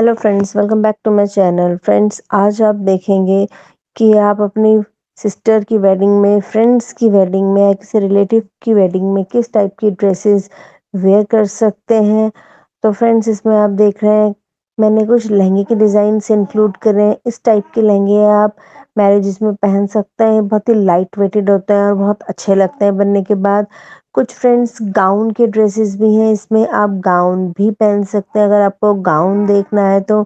Hello friends welcome back to my channel friends आज आप देखेंगे कि आप अपनी सिस्टर की वेडिंग में फ्रेंड्स की वेडिंग में, या किसी रिलेटिव की वेडिंग में किस टाइप की ड्रेसेस वेयर कर सकते हैं। तो फ्रेंड्स इसमें आप देख रहे हैं, मैंने कुछ लहंगे के डिज़ाइन से इंक्लूड करे हैं। इस टाइप के लहंगे आप मैरिज में पहन सकते हैं। बहुत ही लाइट वेटेड होते हैं और बहुत अच्छे लगते हैं बनने के बाद। कुछ फ्रेंड्स गाउन के ड्रेसेस भी हैं, इसमें आप गाउन भी पहन सकते हैं। अगर आपको गाउन देखना है तो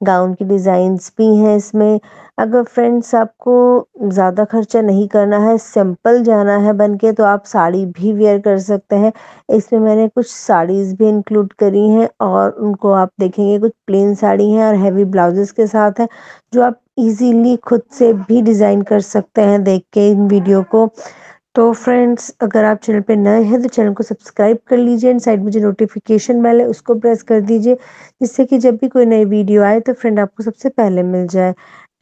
गाउन की डिज़ाइंस भी हैं इसमें। अगर फ्रेंड्स आपको ज़्यादा खर्चा नहीं करना है सिंपल जाना है बन के तो आप साड़ी भी वेयर कर सकते हैं। इसमें मैंने कुछ साड़ीज़ भी इंक्लूड करी हैं और उनको आप देखेंगे, कुछ प्लेन साड़ी हैं और हैवी ब्लाउजेस के साथ है, जो आप इजीली खुद से भी डिज़ाइन कर सकते हैं देख के इन वीडियो को। तो फ्रेंड्स अगर आप चैनल पे नए हैं तो चैनल को सब्सक्राइब कर लीजिए एंड साइड में जो नोटिफिकेशन बेल है, उसको प्रेस कर दीजिए, जिससे कि जब भी कोई नई वीडियो आए तो फ्रेंड आपको सबसे पहले मिल जाए।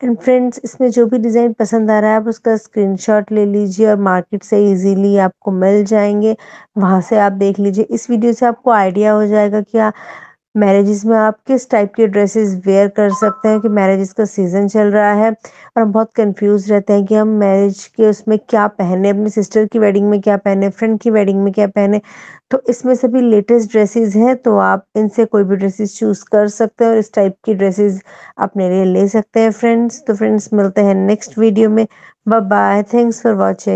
एंड फ्रेंड्स इसमें जो भी डिज़ाइन पसंद आ रहा है, आप उसका स्क्रीनशॉट ले लीजिए और मार्केट से इजीली आपको मिल जाएँगे। वहाँ से आप देख लीजिए। इस वीडियो से आपको आइडिया हो जाएगा कि मैरिजेस में आप किस टाइप के ड्रेसेस वेयर कर सकते हैं कि मैरिजेस का सीज़न चल रहा है? और हम बहुत कंफ्यूज रहते हैं कि हम मैरिज के उसमें क्या पहने, अपनी सिस्टर की वेडिंग में क्या पहने फ्रेंड की वेडिंग में क्या पहने? तो इसमें सभी लेटेस्ट ड्रेसेस हैं तो आप इनसे कोई भी ड्रेसेस चूज़ कर सकते हैं और इस टाइप की ड्रेसेस अपने लिए ले सकते हैं फ्रेंड्स तो फ्रेंड्स मिलते हैं नेक्स्ट वीडियो में. Bye thanks for watching